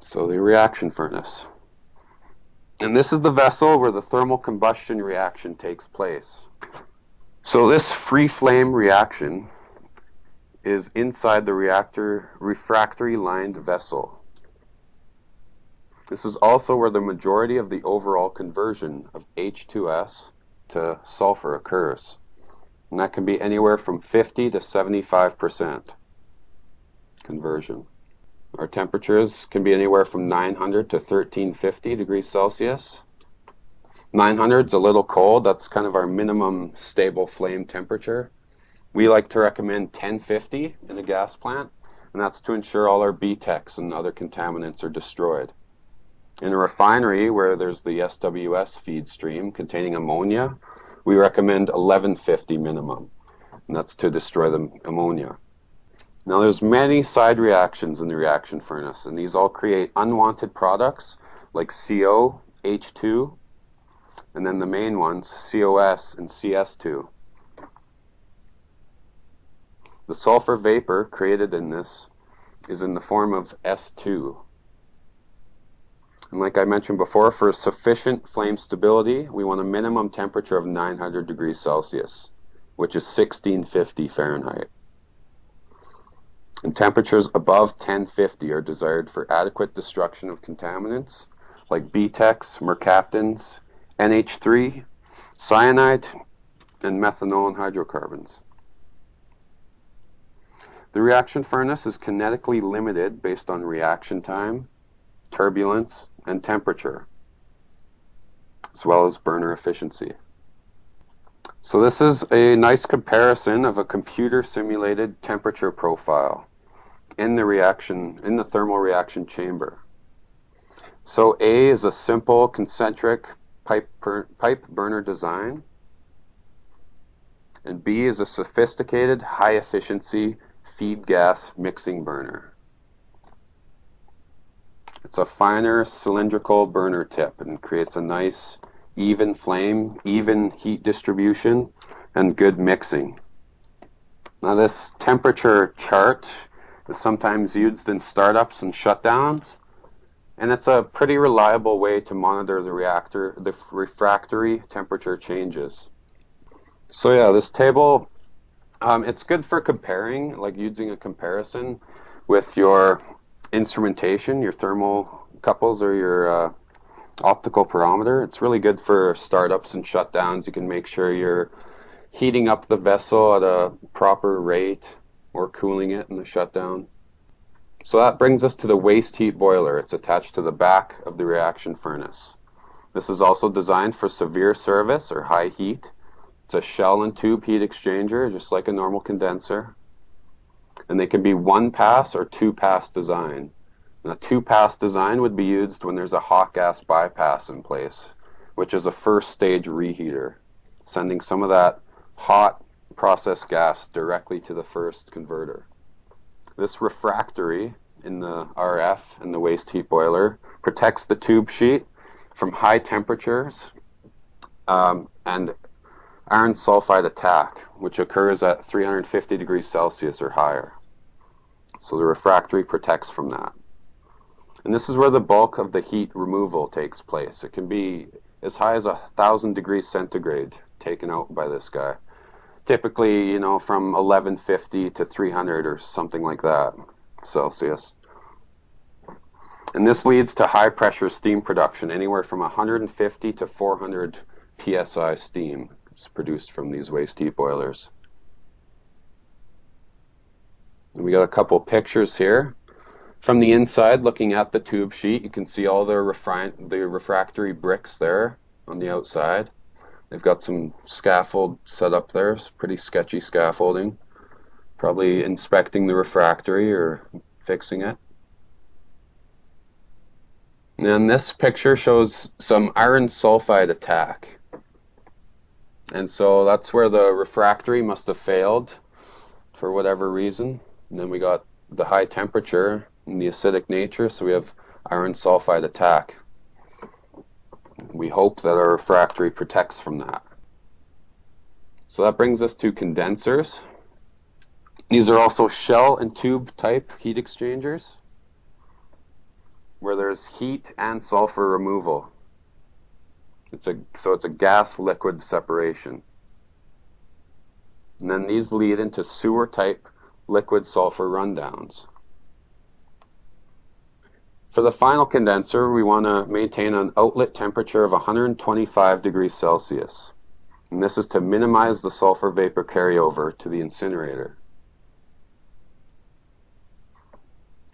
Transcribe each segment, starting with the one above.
So the reaction furnace. And this is the vessel where the thermal combustion reaction takes place. So this free flame reaction is inside the reactor refractory lined vessel. This is also where the majority of the overall conversion of H2S to sulfur occurs. And that can be anywhere from 50 to 75% conversion. Our temperatures can be anywhere from 900 to 1350 degrees Celsius. 900 is a little cold. That's kind of our minimum stable flame temperature. We like to recommend 1050 in a gas plant, and that's to ensure all our BTEX and other contaminants are destroyed. In a refinery where there's the SWS feed stream containing ammonia, we recommend 1150 minimum, and that's to destroy the ammonia. Now there's many side reactions in the reaction furnace, and these all create unwanted products like CO, H2, and then the main ones, COS and CS2. The sulfur vapor created in this is in the form of S2. And like I mentioned before, for sufficient flame stability, we want a minimum temperature of 900 degrees Celsius, which is 1650 Fahrenheit and temperatures above 1050 are desired for adequate destruction of contaminants like BTEX, mercaptans, NH3, cyanide, and methanol and hydrocarbons. The reaction furnace is kinetically limited based on reaction time, turbulence, and temperature, as well as burner efficiency. So this is a nice comparison of a computer simulated temperature profile in the reaction, in the thermal reaction chamber. So A is a simple concentric pipe, pipe burner design. And B is a sophisticated high efficiency feed gas mixing burner. It's a finer cylindrical burner tip and creates a nice even flame, even heat distribution, and good mixing. Now this temperature chart is sometimes used in startups and shutdowns, and it's a pretty reliable way to monitor the reactor, the refractory temperature changes. So yeah, this table, um, it's good for comparing, like using a comparison with your instrumentation, your thermal couples or your uh, optical pyrometer. It's really good for startups and shutdowns. You can make sure you're heating up the vessel at a proper rate or cooling it in the shutdown. So that brings us to the waste heat boiler. It's attached to the back of the reaction furnace. This is also designed for severe service or high heat. It's a shell and tube heat exchanger, just like a normal condenser. And they can be one pass or two pass design. And a two pass design would be used when there's a hot gas bypass in place, which is a first stage reheater, sending some of that hot process gas directly to the first converter. This refractory in the RF and the waste heat boiler protects the tube sheet from high temperatures um, and iron sulfide attack, which occurs at 350 degrees Celsius or higher. So the refractory protects from that. And this is where the bulk of the heat removal takes place. It can be as high as a thousand degrees centigrade taken out by this guy typically, you know, from 1150 to 300 or something like that Celsius. And this leads to high pressure steam production, anywhere from 150 to 400 psi steam is produced from these waste heat boilers. And we got a couple pictures here. From the inside, looking at the tube sheet, you can see all the, the refractory bricks there on the outside. They've got some scaffold set up there, it's pretty sketchy scaffolding. Probably inspecting the refractory or fixing it. And this picture shows some iron sulfide attack. And so that's where the refractory must have failed for whatever reason. And then we got the high temperature and the acidic nature, so we have iron sulfide attack. We hope that our refractory protects from that. So that brings us to condensers. These are also shell and tube type heat exchangers where there's heat and sulfur removal. It's a, so it's a gas-liquid separation. And then these lead into sewer-type liquid sulfur rundowns. For the final condenser, we want to maintain an outlet temperature of 125 degrees Celsius. And this is to minimize the sulfur vapor carryover to the incinerator.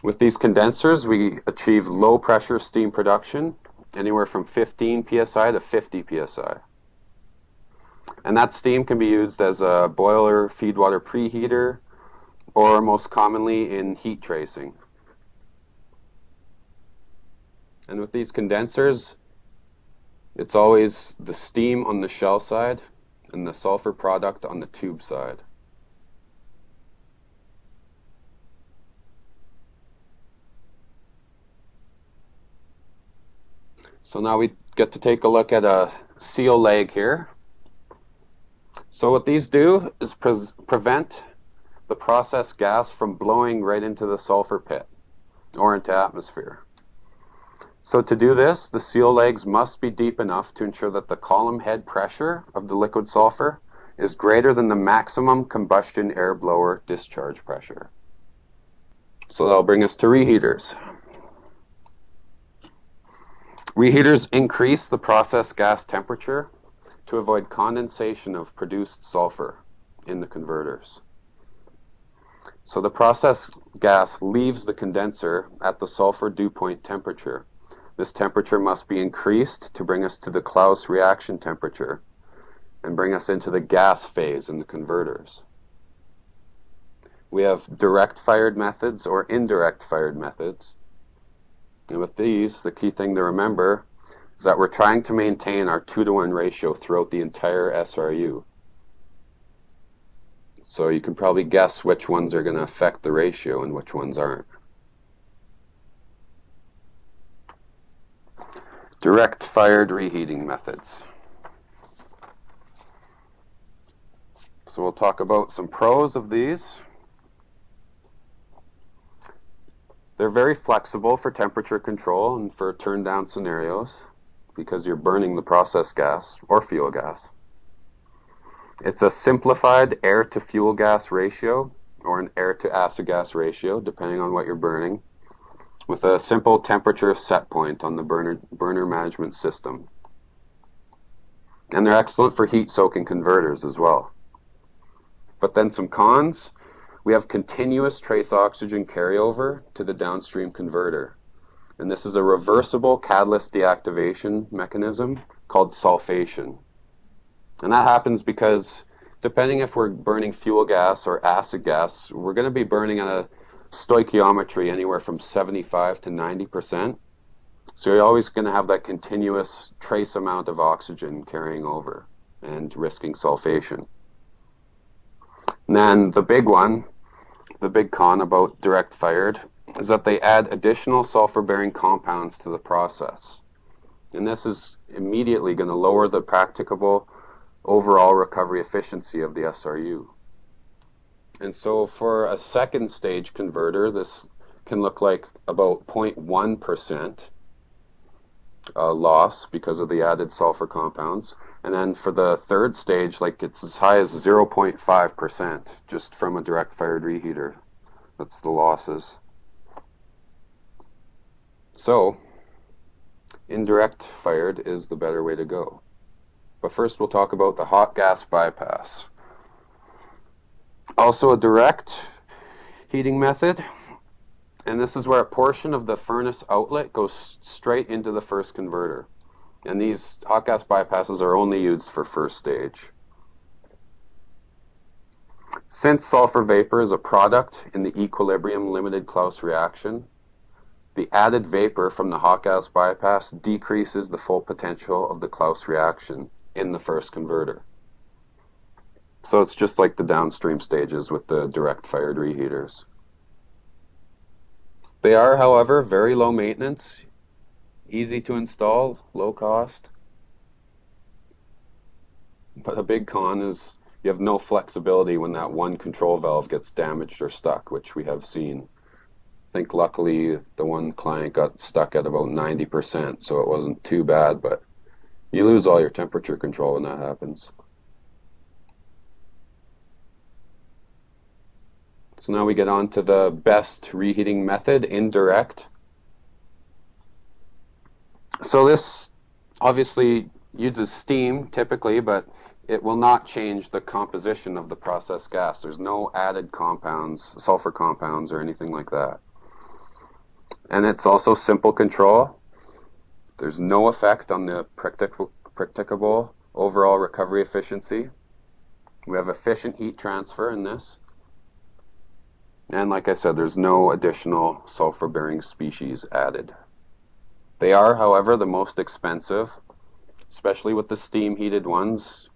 With these condensers, we achieve low pressure steam production, anywhere from 15 psi to 50 psi. And that steam can be used as a boiler feedwater preheater, or most commonly in heat tracing. And with these condensers, it's always the steam on the shell side and the sulfur product on the tube side. So now we get to take a look at a seal leg here. So what these do is pre prevent the process gas from blowing right into the sulfur pit or into atmosphere. So to do this, the seal legs must be deep enough to ensure that the column head pressure of the liquid sulfur is greater than the maximum combustion air blower discharge pressure. So that'll bring us to reheaters. Reheaters increase the process gas temperature to avoid condensation of produced sulfur in the converters. So the process gas leaves the condenser at the sulfur dew point temperature this temperature must be increased to bring us to the Claus reaction temperature and bring us into the gas phase in the converters. We have direct fired methods or indirect fired methods. And with these, the key thing to remember is that we're trying to maintain our 2 to 1 ratio throughout the entire SRU. So you can probably guess which ones are going to affect the ratio and which ones aren't. Direct fired reheating methods. So we'll talk about some pros of these. They're very flexible for temperature control and for turn down scenarios because you're burning the process gas or fuel gas. It's a simplified air to fuel gas ratio or an air to acid gas ratio depending on what you're burning with a simple temperature set point on the burner, burner management system. And they're excellent for heat soaking converters as well. But then some cons. We have continuous trace oxygen carryover to the downstream converter. And this is a reversible catalyst deactivation mechanism called sulfation. And that happens because depending if we're burning fuel gas or acid gas, we're going to be burning at a stoichiometry anywhere from 75 to 90%. So you're always going to have that continuous trace amount of oxygen carrying over and risking sulfation. And then the big one, the big con about direct fired, is that they add additional sulfur bearing compounds to the process. And this is immediately going to lower the practicable overall recovery efficiency of the SRU. And so for a second stage converter, this can look like about 0.1% uh, loss because of the added sulfur compounds. And then for the third stage, like it's as high as 0.5% just from a direct fired reheater. That's the losses. So, indirect fired is the better way to go. But first we'll talk about the hot gas bypass. Also a direct heating method. And this is where a portion of the furnace outlet goes straight into the first converter. And these hot gas bypasses are only used for first stage. Since sulfur vapor is a product in the equilibrium limited Claus reaction, the added vapor from the hot gas bypass decreases the full potential of the Claus reaction in the first converter. So it's just like the downstream stages with the direct fired reheaters. They are, however, very low maintenance, easy to install, low cost. But a big con is you have no flexibility when that one control valve gets damaged or stuck, which we have seen I think luckily the one client got stuck at about 90%, so it wasn't too bad, but you lose all your temperature control when that happens. So now we get on to the best reheating method, indirect. So this obviously uses steam typically, but it will not change the composition of the process gas. There's no added compounds, sulfur compounds or anything like that. And it's also simple control. There's no effect on the practicable overall recovery efficiency. We have efficient heat transfer in this. And like I said, there's no additional sulfur-bearing species added. They are, however, the most expensive, especially with the steam heated ones.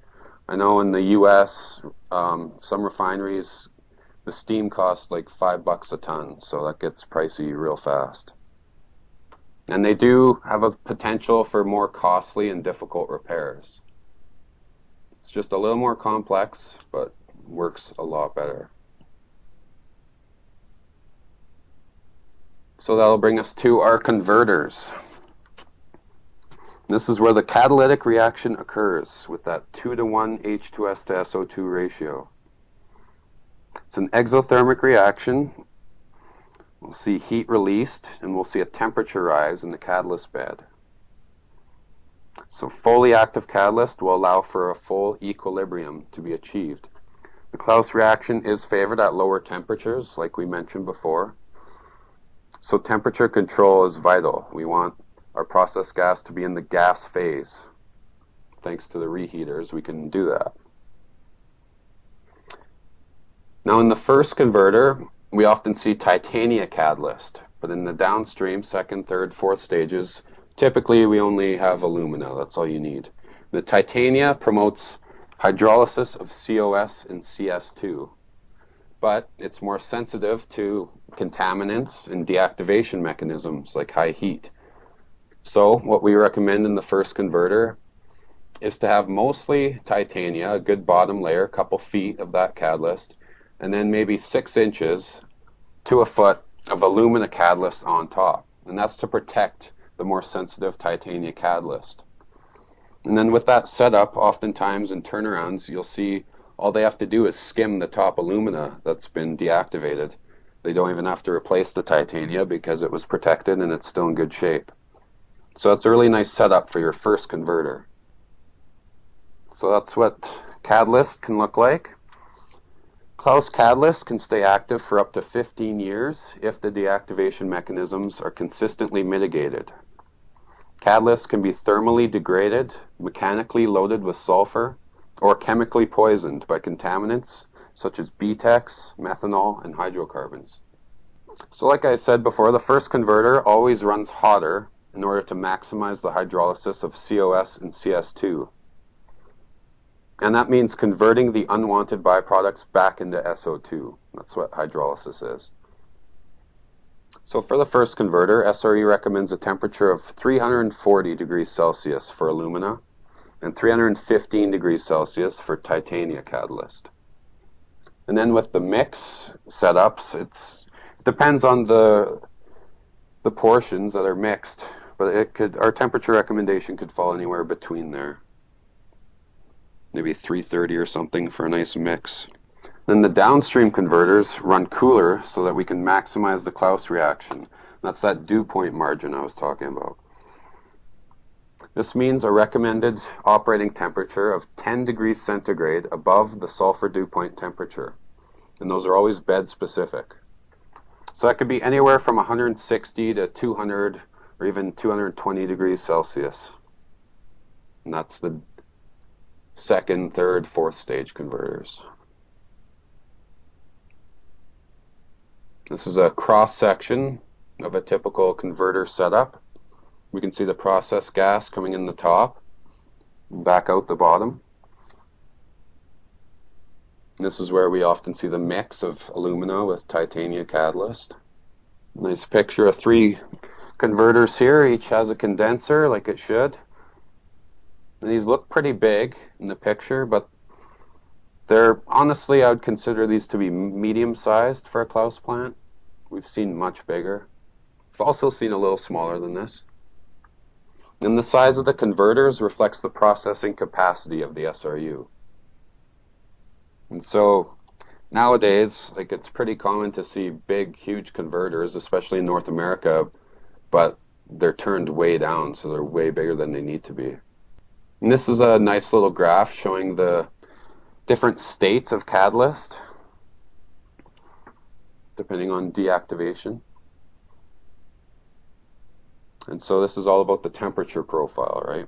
I know in the U.S., um, some refineries, the steam costs like five bucks a ton, so that gets pricey real fast. And they do have a potential for more costly and difficult repairs. It's just a little more complex, but works a lot better. So that'll bring us to our converters. This is where the catalytic reaction occurs with that 2 to 1 H2S to SO2 ratio. It's an exothermic reaction. We'll see heat released and we'll see a temperature rise in the catalyst bed. So fully active catalyst will allow for a full equilibrium to be achieved. The Claus reaction is favored at lower temperatures, like we mentioned before. So temperature control is vital. We want our process gas to be in the gas phase. Thanks to the reheaters, we can do that. Now in the first converter, we often see titania catalyst, but in the downstream, second, third, fourth stages, typically we only have alumina. That's all you need. The titania promotes hydrolysis of COS and CS2 but it's more sensitive to contaminants and deactivation mechanisms like high heat. So what we recommend in the first converter is to have mostly titania, a good bottom layer, a couple feet of that catalyst, and then maybe six inches to a foot of alumina catalyst on top. And that's to protect the more sensitive titania catalyst. And then with that setup, oftentimes in turnarounds, you'll see all they have to do is skim the top alumina that's been deactivated. They don't even have to replace the titania because it was protected and it's still in good shape. So it's a really nice setup for your first converter. So that's what catalyst can look like. Claus catalyst can stay active for up to 15 years if the deactivation mechanisms are consistently mitigated. Catalyst can be thermally degraded, mechanically loaded with sulfur, or chemically poisoned by contaminants such as BTEX, methanol, and hydrocarbons. So like I said before, the first converter always runs hotter in order to maximize the hydrolysis of COS and CS2. And that means converting the unwanted byproducts back into SO2. That's what hydrolysis is. So for the first converter, SRE recommends a temperature of 340 degrees Celsius for alumina and 315 degrees Celsius for titania catalyst. And then with the mix setups, it's, it depends on the the portions that are mixed, but it could our temperature recommendation could fall anywhere between there. Maybe 330 or something for a nice mix. Then the downstream converters run cooler so that we can maximize the Claus reaction. That's that dew point margin I was talking about. This means a recommended operating temperature of 10 degrees centigrade above the sulfur dew point temperature. And those are always bed specific. So that could be anywhere from 160 to 200 or even 220 degrees Celsius. And that's the second, third, fourth stage converters. This is a cross section of a typical converter setup. We can see the process gas coming in the top, back out the bottom. This is where we often see the mix of alumina with titania catalyst. Nice picture of three converters here. Each has a condenser like it should. And these look pretty big in the picture, but they're honestly, I would consider these to be medium sized for a Claus plant. We've seen much bigger. We've also seen a little smaller than this. And the size of the converters reflects the processing capacity of the SRU. And so nowadays, like it's pretty common to see big, huge converters, especially in North America, but they're turned way down, so they're way bigger than they need to be. And this is a nice little graph showing the different states of catalyst depending on deactivation. And so this is all about the temperature profile, right?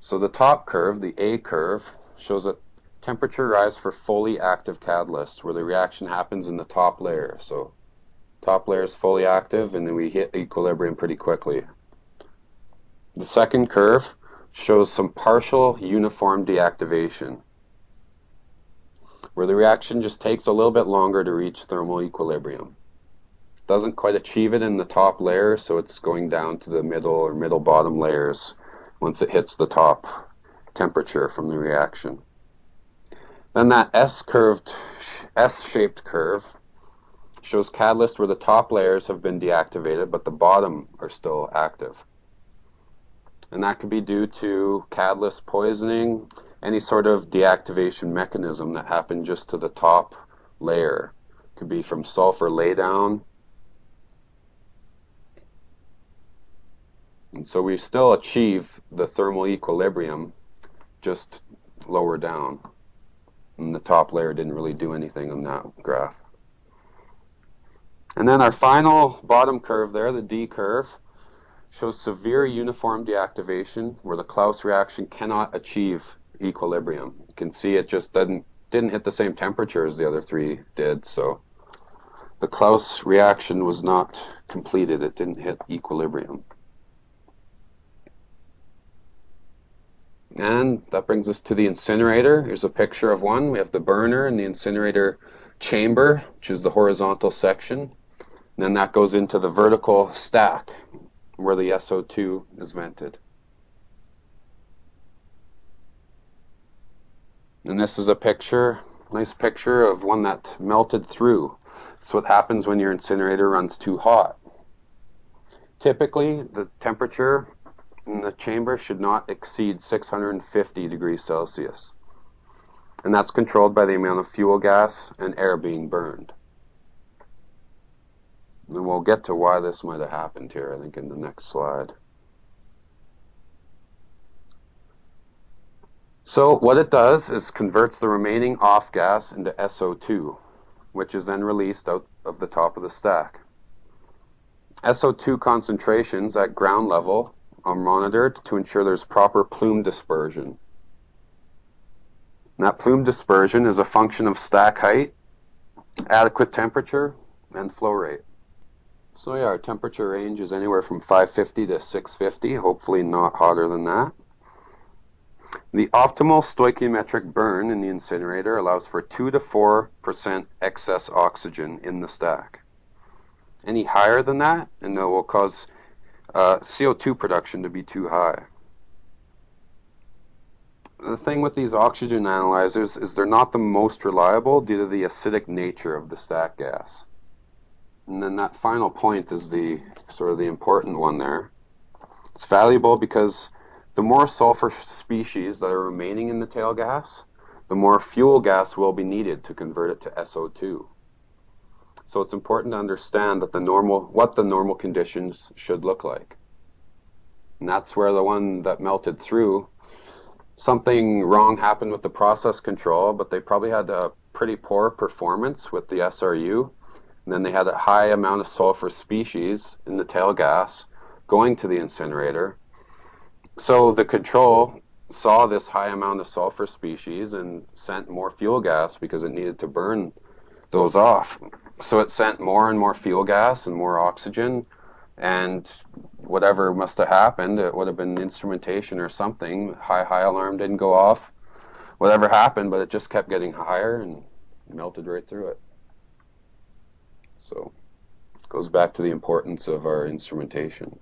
So the top curve, the A curve, shows a temperature rise for fully active catalyst, where the reaction happens in the top layer. So top layer is fully active, and then we hit equilibrium pretty quickly. The second curve shows some partial uniform deactivation where the reaction just takes a little bit longer to reach thermal equilibrium. Doesn't quite achieve it in the top layer, so it's going down to the middle or middle bottom layers once it hits the top temperature from the reaction. Then that S-curved, S-shaped curve shows catalyst where the top layers have been deactivated, but the bottom are still active. And that could be due to catalyst poisoning, any sort of deactivation mechanism that happened just to the top layer. Could be from sulfur laydown. And so we still achieve the thermal equilibrium just lower down. And the top layer didn't really do anything on that graph. And then our final bottom curve there, the D curve, shows severe uniform deactivation where the Claus reaction cannot achieve equilibrium. You can see it just didn't didn't hit the same temperature as the other three did, so the Claus reaction was not completed. It didn't hit equilibrium. And that brings us to the incinerator. Here's a picture of one. We have the burner and the incinerator chamber, which is the horizontal section. And then that goes into the vertical stack where the SO2 is vented. And this is a picture, nice picture of one that melted through. It's what happens when your incinerator runs too hot. Typically, the temperature in the chamber should not exceed 650 degrees Celsius. And that's controlled by the amount of fuel gas and air being burned. And we'll get to why this might have happened here, I think, in the next slide. So what it does is converts the remaining off gas into SO2, which is then released out of the top of the stack. SO2 concentrations at ground level are monitored to ensure there's proper plume dispersion. And that plume dispersion is a function of stack height, adequate temperature, and flow rate. So yeah, our temperature range is anywhere from 550 to 650, hopefully not hotter than that. The optimal stoichiometric burn in the incinerator allows for 2 to 4% excess oxygen in the stack. Any higher than that, and it will cause uh, CO2 production to be too high. The thing with these oxygen analyzers is they're not the most reliable due to the acidic nature of the stack gas. And then that final point is the sort of the important one there. It's valuable because the more sulfur species that are remaining in the tail gas, the more fuel gas will be needed to convert it to SO2. So it's important to understand that the normal, what the normal conditions should look like. And that's where the one that melted through, something wrong happened with the process control, but they probably had a pretty poor performance with the SRU. And then they had a high amount of sulfur species in the tail gas going to the incinerator so the control saw this high amount of sulfur species and sent more fuel gas because it needed to burn those off. So it sent more and more fuel gas and more oxygen, and whatever must have happened, it would have been instrumentation or something. High, high alarm didn't go off. Whatever happened, but it just kept getting higher and melted right through it. So goes back to the importance of our instrumentation.